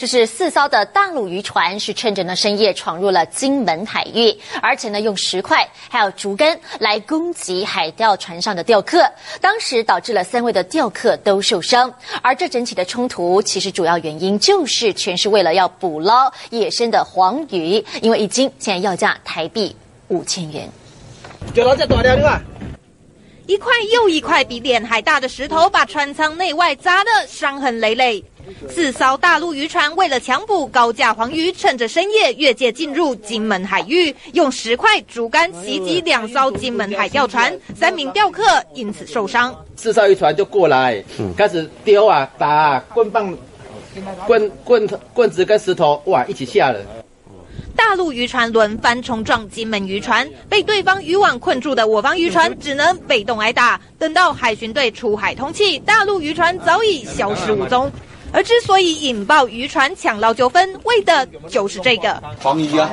这是四艘的大陆渔船是趁着呢深夜闯入了金门海域，而且呢用石块还有竹竿来攻击海钓船上的钓客，当时导致了三位的钓客都受伤。而这整体的冲突其实主要原因就是全是为了要捕捞野生的黄鱼，因为一斤现在要价台币五千元。就到这大了，你看。一块又一块比脸还大的石头，把船舱内外砸得伤痕累累。四艘大陆渔船为了抢捕高价黄鱼，趁着深夜越界进入金门海域，用石块、竹竿袭击两艘金门海钓船，三名钓客因此受伤。四艘渔船就过来，开始丢啊、打啊，棍棒、棍棍棍子跟石头，哇，一起吓人。大陆渔船轮番冲撞金门渔船，被对方渔网困住的我方渔船只能被动挨打。等到海巡队出海通气，大陆渔船早已消失无踪。而之所以引爆渔船抢捞纠纷，为的就是这个黄鱼啊！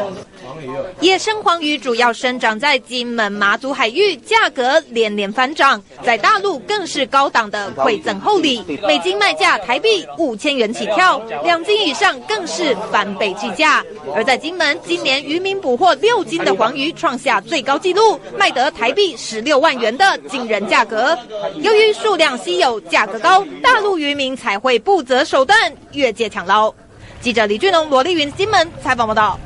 野生黄鱼主要生长在金门、马祖海域，价格连连翻涨，在大陆更是高档的馈赠厚礼，每斤卖价台币五千元起跳，两斤以上更是翻倍计价。而在金门，今年渔民捕获六斤的黄鱼，创下最高纪录，卖得台币十六万元的惊人价格。由于数量稀有、价格高，大陆渔民才会不择手段越界抢捞。记者李俊龙、罗丽云金门采访报道。